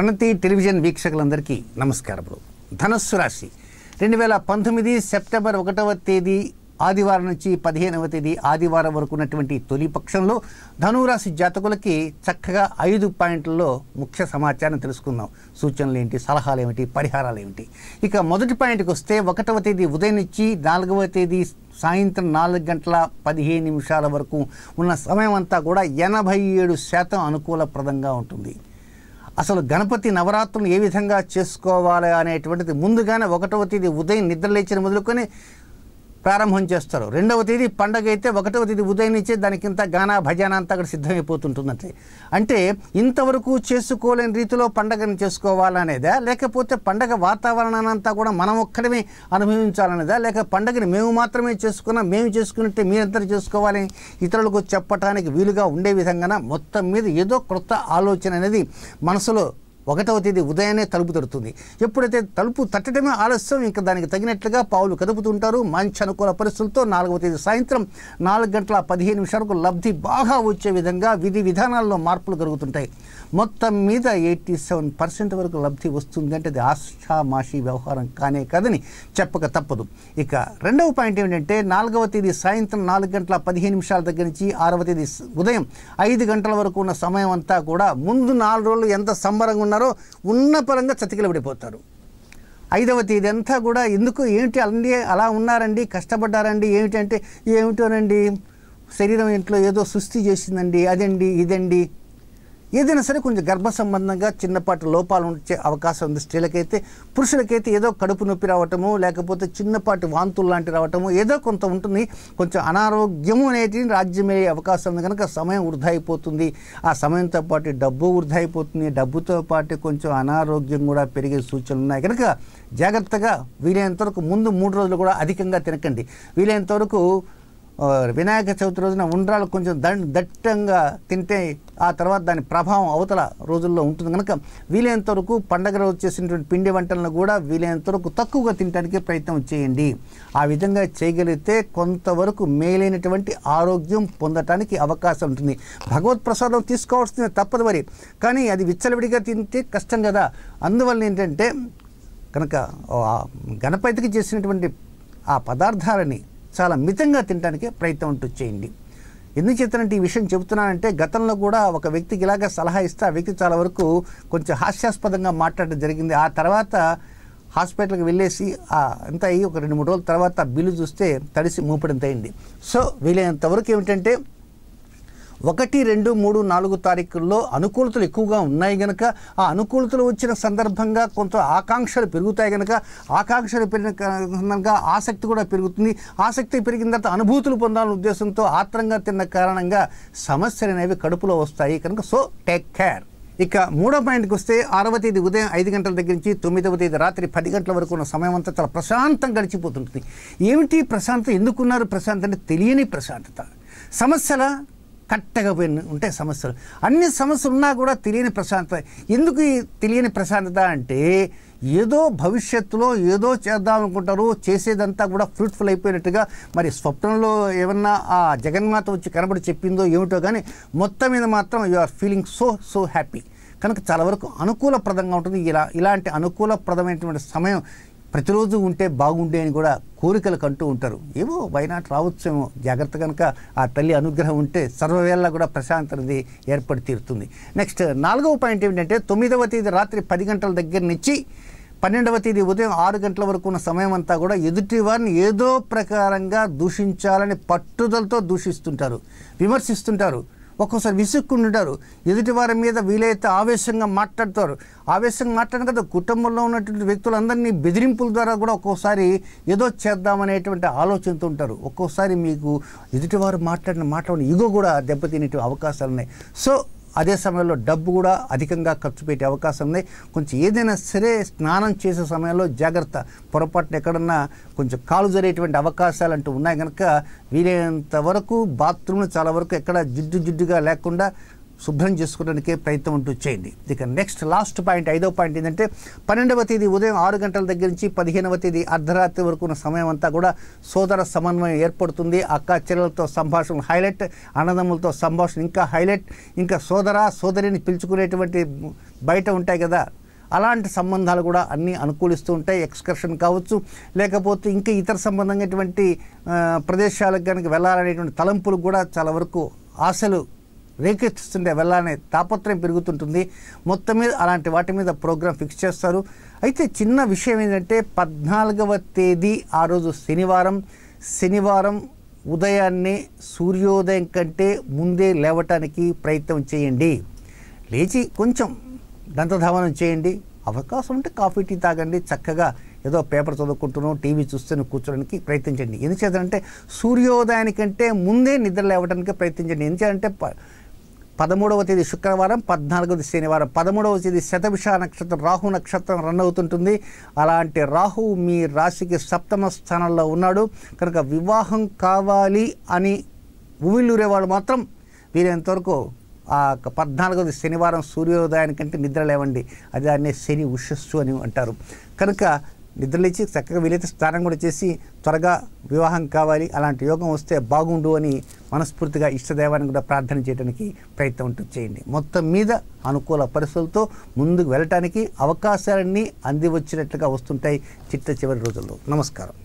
ప్రణతి television వీక్షకులందరికీ నమస్కారములు. ధనస్సు రాశి. రెండు వేల పంతొమ్మిది సెప్టెంబర్ ఒకటవ తేదీ ఆదివారం నుంచి పదిహేనవ తేదీ ఆదివారం వరకు ఉన్నటువంటి తొలి పక్షంలో ధనురాశి జాతకులకి చక్కగా ఐదు పాయింట్లలో ముఖ్య సమాచారం తెలుసుకుందాం. సూచనలు ఏంటి? సలహాలు ఏమిటి? పరిహారాలు ఏమిటి? ఇక మొదటి పాయింట్కి వస్తే ఒకటవ తేదీ ఉదయం నుంచి నాలుగవ తేదీ సాయంత్రం నాలుగు గంటల పదిహేను నిమిషాల వరకు ఉన్న సమయం అంతా కూడా ఎనభై ఏడు శాతం అనుకూలప్రదంగా ఉంటుంది. అసలు గణపతి నవరాత్రులు ఏ విధంగా చేసుకోవాలి అనేటువంటిది ముందుగానే ఒకటవ తేదీ ఉదయం నిద్రలేచిన మొదలుకొని ప్రారంభం చేస్తారు. రెండవ తేదీ పండగ అయితే ఒకటవ తేదీ ఉదయం నుంచే దానికింత గానా భజన అంతా అక్కడ సిద్ధమైపోతుంటుందంటే. అంటే ఇంతవరకు చేసుకోలేని రీతిలో పండగను చేసుకోవాలనేదా? లేకపోతే పండగ వాతావరణానంతా కూడా మనం ఒక్కడమే అనుభవించాలనేదా? లేక పండగని మేము మాత్రమే చేసుకున్నా మేము చేసుకున్నట్టే మీరంతా చేసుకోవాలని ఇతరులకు చెప్పటానికి వీలుగా ఉండే విధంగా మొత్తం మీద ఏదో కొత్త ఆలోచన అనేది మనసులో ఒకటవ తేదీ ఉదయాన్నే తలుపు తడుతుంది. ఎప్పుడైతే తలుపు తట్టడమే ఆలస్యం ఇంకా దానికి తగినట్లుగా పావులు కదుపుతుంటారు. మంచి అనుకూల పరిస్థితులతో నాలుగవ తేదీ సాయంత్రం నాలుగు గంటల పదిహేను నిమిషాలకు లబ్ధి బాగా వచ్చే విధంగా విధి విధానాల్లో మార్పులు జరుగుతుంటాయి. మొత్తం మీద ఎయిటీ సెవెన్ పర్సెంట్ వరకు లబ్ధి వస్తుంది అంటే అది ఆషామాషి వ్యవహారం కానే కాదని చెప్పక తప్పదు. ఇక రెండవ పాయింట్ ఏమిటంటే నాలుగవ తేదీ సాయంత్రం నాలుగు గంటల పదిహేను నిమిషాల దగ్గర నుంచి ఆరవ తేదీ ఉదయం ఐదు గంటల వరకు ఉన్న సమయం అంతా కూడా ముందు నాలుగు రోజులు ఎంత సంబరంగా ఉన్నారో ఉన్న పరంగా చతికిలబడిపోతారు ఐదవది తేదీ అంతా కూడా ఎందుకు ఏమిటి అన్నీ అలా ఉన్నారండి కష్టపడ్డారండి ఏమిటంటే ఏమిటోనండి శరీరం ఇంట్లో ఏదో సుస్థి చేసిందండి అదండి ఇదండి ఏదైనా సరే కొంచెం గర్భ సంబంధంగా చిన్నపాటి లోపాలు వచ్చే అవకాశం ఉంది. స్త్రీలకైతే పురుషులకైతే ఏదో కడుపు నొప్పి రావటము లేకపోతే చిన్నపాటి వాంతులు లాంటి రావటము ఏదో కొంత ఉంటుంది. కొంచెం అనారోగ్యము అనేది రాజ్యమయ్యే అవకాశం ఉంది. కనుక సమయం వృధా అయిపోతుంది. ఆ సమయంతో పాటు డబ్బు వృధా అయిపోతుంది. డబ్బుతో పాటు కొంచెం అనారోగ్యం కూడా పెరిగే సూచనలు ఉన్నాయి. కనుక జాగ్రత్తగా వీలైనంత వరకు ముందు మూడు రోజులు కూడా అధికంగా తినకండి. వీలైనంత వరకు వినాయక చవితి రోజున ఉండ్రాలు కొంచెం దండ్ దట్టంగా తింటే ఆ తర్వాత దాని ప్రభావం అవతల రోజుల్లో ఉంటుంది. కనుక వీలైనంత వరకు పండగ రోజు చేసినటువంటి పిండి వంటలను కూడా వీలైనంత వరకు తక్కువగా తినడానికి ప్రయత్నం చేయండి. ఆ విధంగా చేయగలిగితే కొంతవరకు మేలైనటువంటి ఆరోగ్యం పొందటానికి అవకాశం ఉంటుంది. భగవత్ ప్రసాదం తీసుకోవాల్సింది తప్పదు మరి. కానీ అది విచ్చలవిడిగా తింటే కష్టం కదా. అందువల్ల ఏంటంటే కనుక గణపతికి చేసినటువంటి ఆ పదార్థాలని చాలా మితంగా తినడానికి ప్రయత్నం అంటూ చేయండి. ఎందుకు చెప్తానంటే ఈ విషయం చెబుతున్నానంటే గతంలో కూడా ఒక వ్యక్తికి ఇలాగ సలహా ఇస్తే ఆ వ్యక్తి చాలా వరకు కొంచెం హాస్యాస్పదంగా మాట్లాడడం జరిగింది. ఆ తర్వాత హాస్పిటల్కి వెళ్ళేసి అంత అయ్యి ఒక రెండు మూడు రోజుల తర్వాత బిల్లు చూస్తే తడిసి మూపడంత అయింది సో వీలైనంత వరకు ఏమిటంటే ఒకటి రెండు మూడు నాలుగు తారీఖుల్లో అనుకూలతలు ఎక్కువగా ఉన్నాయి గనక ఆ అనుకూలతలు వచ్చిన సందర్భంగా కొంత ఆకాంక్షలు పెరుగుతాయి గనక ఆకాంక్షలు పెరిగిన కారణంగా ఆసక్తి కూడా పెరుగుతుంది. ఆసక్తి పెరిగిన తర్వాత అనుభూతులు పొందాలనే ఉద్దేశంతో ఆత్రంగా తిన్న కారణంగా సమస్యలు అనేవి కడుపులో వస్తాయి. కనుక సో టేక్ కేర్. ఇక మూడో పాయింట్కి వస్తే ఆరవ తేదీ ఉదయం ఐదు గంటల దగ్గర నుంచి తొమ్మిదవ తేదీ రాత్రి పది గంటల వరకు ఉన్న సమయం అంతా చాలా ప్రశాంతం గడిచిపోతుంటుంది. ఏమిటి ప్రశాంతత? ఎందుకున్నారు ప్రశాంతత? అంటే తెలియని ప్రశాంతత. సమస్యల కట్టగా పోయిన ఉంటాయి సమస్యలు. అన్ని సమస్యలు ఉన్నా కూడా తెలియని ప్రశాంతత. ఎందుకు తెలియని ప్రశాంతత అంటే ఏదో భవిష్యత్తులో ఏదో చేద్దాం అనుకుంటారు చేసేదంతా కూడా ఫ్రూట్ఫుల్ అయిపోయినట్టుగా మరి స్వప్నంలో ఏమన్నా ఆ జగన్మాత వచ్చి కనబడి చెప్పిందో ఏమిటో కానీ మొత్తం మీద మాత్రం you are feeling so so happy కనుక చాలా వరకు అనుకూలప్రదంగా ఉంటుంది. ఇలా ఇలాంటి అనుకూలప్రదమైనటువంటి సమయం ప్రతిరోజు ఉంటే బాగుండే అని కూడా కోరికలు కంటూ ఉంటారు. ఏమో వైనాట్ రావచ్చేమో. జాగ్రత్త కనుక ఆ తల్లి అనుగ్రహం ఉంటే సర్వవేళ కూడా ప్రశాంతత ఏర్పడి తీరుతుంది. నెక్స్ట్ నాలుగవ పాయింట్ ఏమిటంటే తొమ్మిదవ తేదీ రాత్రి పది గంటల దగ్గర నుంచి పన్నెండవ తేదీ ఉదయం ఆరు గంటల వరకు ఉన్న సమయం అంతా కూడా ఎదుటి వారిని ఏదో ప్రకారంగా దూషించాలని పట్టుదలతో దూషిస్తుంటారు విమర్శిస్తుంటారు. ఒక్కోసారి విసుక్కుంటుంటారు ఎదుటి వారి మీద వీలైతే ఆవేశంగా మాట్లాడతారు. ఆవేశంగా మాట్లాడిన కదా కుటుంబంలో ఉన్నటువంటి వ్యక్తులందరినీ బెదిరింపుల ద్వారా కూడా ఒక్కోసారి ఏదో చేద్దామనేటువంటి ఆలోచనతో ఉంటారు. ఒక్కోసారి మీకు ఎదుటివారు మాట్లాడిన మాట్లాడిన ఇగో కూడా దెబ్బతినే అవకాశాలు ఉన్నాయి సో అదే సమయంలో డబ్బు కూడా అధికంగా ఖర్చు పెట్టే అవకాశం ఉంది. కొంచెం ఏదైనా సరే స్నానం చేసే సమయంలో జాగ్రత్త. పొరపాటున ఎక్కడన్నా కొంచెం కాలు జరిగేటువంటి అవకాశాలు అంటూ ఉన్నాయి. కనుక వీలైనంత వరకు బాత్రూమ్లు చాలా వరకు ఎక్కడ జిడ్డు జిడ్డుగా లేకుండా శుభ్రం చేసుకోవడానికే ప్రయత్నం అంటూ చేయండి. ఇక నెక్స్ట్ లాస్ట్ పాయింట్ ఐదో పాయింట్ ఏంటంటే పన్నెండవ తేదీ ఉదయం ఆరు గంటల దగ్గర నుంచి పదిహేనవ తేదీ అర్ధరాత్రి వరకు ఉన్న సమయం అంతా కూడా సోదర సమన్వయం ఏర్పడుతుంది. అక్క చెల్లెలతో సంభాషణ హైలైట్ అన్నదమ్ములతో సంభాషణ ఇంకా హైలైట్ ఇంకా సోదర సోదరిని పిలుచుకునేటువంటి బయట ఉంటాయి కదా అలాంటి సంబంధాలు కూడా అన్నీ అనుకూలిస్తూ ఉంటాయి. ఎక్స్కర్షన్ కావచ్చు లేకపోతే ఇంకా ఇతర సంబంధమైనటువంటి ప్రదేశాలకు కనుక వెళ్ళాలనేటువంటి తలంపులు కూడా చాలా వరకు ఆశలు రేకెత్తిస్తుండే వెళ్ళాలనే తాపత్రయం పెరుగుతుంటుంది. మొత్తం మీద అలాంటి వాటి మీద ప్రోగ్రాం ఫిక్స్ చేస్తారు. అయితే చిన్న విషయం ఏంటంటే పద్నాలుగవ తేదీ ఆ రోజు శనివారం. శనివారం ఉదయాన్నే సూర్యోదయం కంటే ముందే లేవటానికి ప్రయత్నం చేయండి. లేచి కొంచెం దంతధావనం చేయండి. అవకాశం ఉంటే కాఫీ టీ తాగండి. చక్కగా ఏదో పేపర్ చదువుకుంటున్నాం టీవీ చూస్తూనే కూర్చోడానికి ప్రయత్నించండి ఎందుచేతంటే సూర్యోదయానికంటే ముందే నిద్ర లేవడానికి ప్రయత్నించండి ఎందుకంటే పదమూడవ తేదీ శుక్రవారం పద్నాలుగవ శనివారం. పదమూడవ తేదీ శతభిష నక్షత్రం రాహు నక్షత్రం రన్ అవుతుంటుంది. అలాంటి రాహు మీ రాశికి సప్తమ స్థానంలో ఉన్నాడు. కనుక వివాహం కావాలి అని ఉవిల్లూరేవాడు మాత్రం వీరైనంతవరకు ఆ పద్నాలుగవది శనివారం సూర్యోదయానికంటే నిద్ర లేవండి. అది దాన్నే శని ఉషస్సు అని అంటారు. కనుక నిద్రలేచి చక్కగా వీలైతే స్నానం కూడా చేసి త్వరగా వివాహం కావాలి. అలాంటి యోగం వస్తే బాగుండు అని మనస్ఫూర్తిగా ఇష్టదైవాన్ని కూడా ప్రార్థన చేయడానికి ప్రయత్నం ఉంటూ చేయండి. మొత్తం మీద అనుకూల పరిస్థితులతో ముందుకు వెళ్ళటానికి అవకాశాలన్నీ అంది వచ్చినట్లుగా వస్తుంటాయి చిట్ట చివరి రోజుల్లో. నమస్కారం.